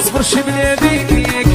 Vamos pro chibre de